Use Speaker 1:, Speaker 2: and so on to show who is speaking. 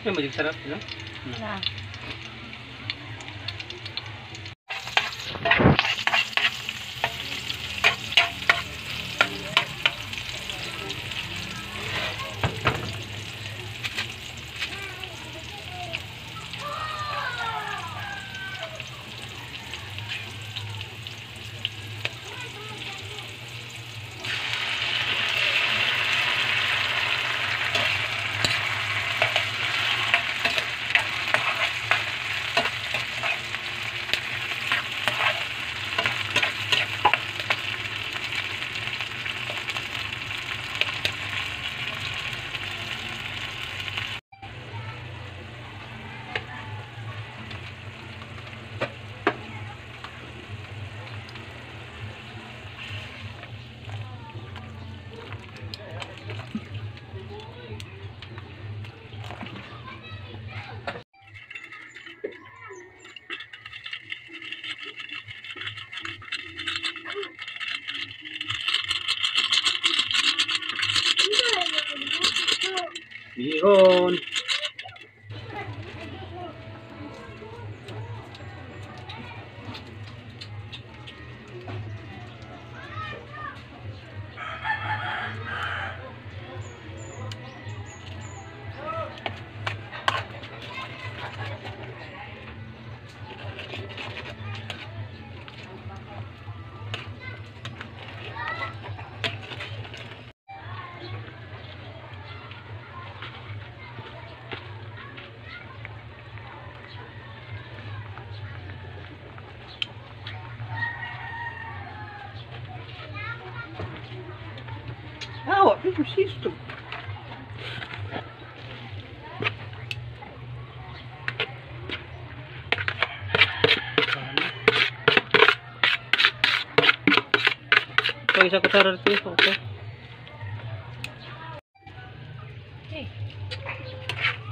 Speaker 1: किस पे मजिक सर आप ना Behold Ah, ó, veja o cisto. Pag isa o sa ok?
Speaker 2: Ei. Okay.